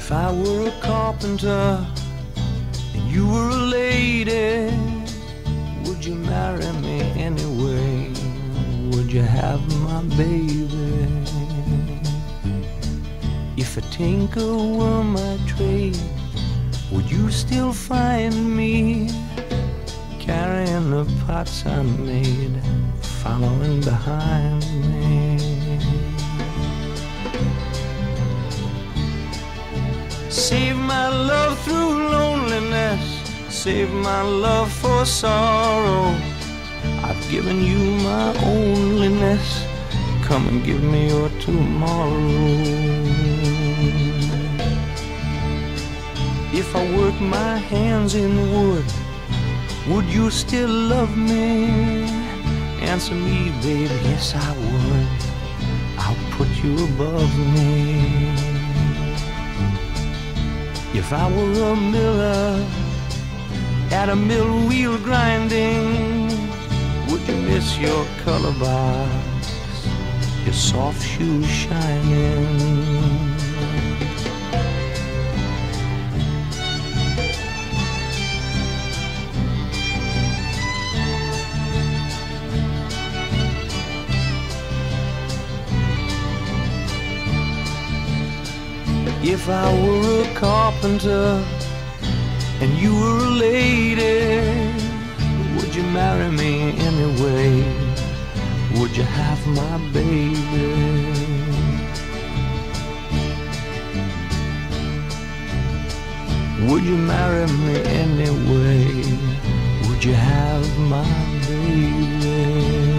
If I were a carpenter and you were a lady, would you marry me anyway? Would you have my baby? If a tinker were my trade, would you still find me carrying the pots I made, following behind me? Save my love through loneliness, save my love for sorrow. I've given you my onlyness, come and give me your tomorrow. If I work my hands in wood, would you still love me? Answer me, baby, yes I would. I'll put you above me. If I were a miller at a mill wheel grinding, would you miss your color box, your soft shoes shining? If I were a carpenter and you were a lady, would you marry me anyway? Would you have my baby? Would you marry me anyway? Would you have my baby?